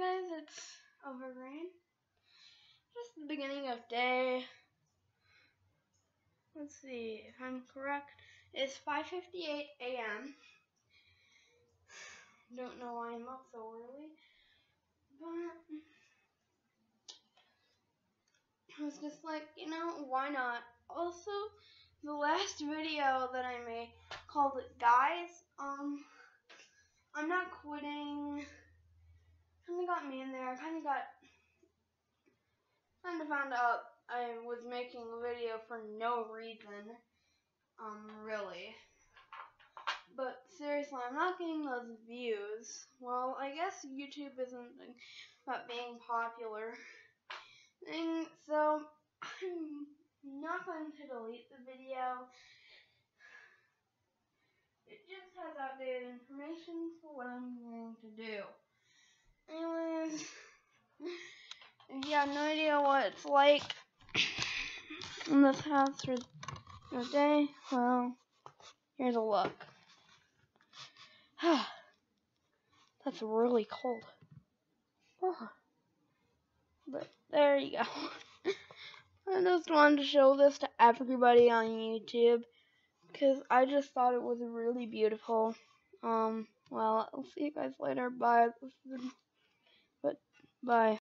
guys, it's Overgreen. Just the beginning of day. Let's see if I'm correct. It's 5:58 a.m. Don't know why I'm up so early, but I was just like, you know, why not? Also, the last video that I made called it Guys. Um, I'm not quitting kind of got me in there. I kind of got, kind of found out I was making a video for no reason. Um, really. But seriously, I'm not getting those views. Well, I guess YouTube isn't about being popular. And so, I'm not going to delete the video. It just has outdated information for what I'm going to do. Anyways, if you have no idea what it's like in this house for the day, well, here's a look. That's really cold. But there you go. I just wanted to show this to everybody on YouTube because I just thought it was really beautiful. Um, well, I'll see you guys later. Bye. But Bye.